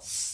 results.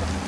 Bye.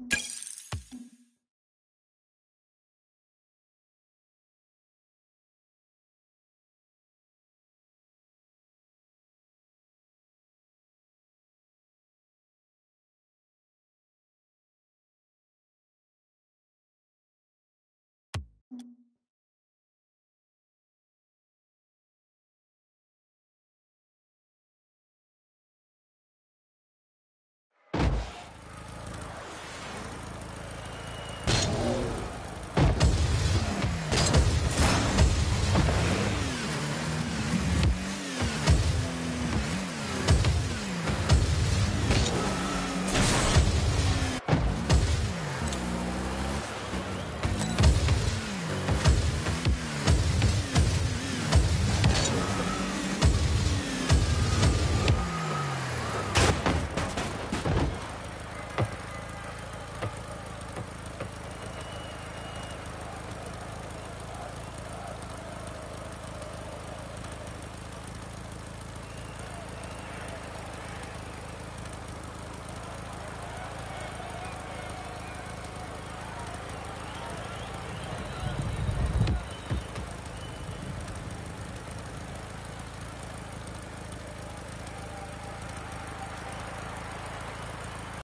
う you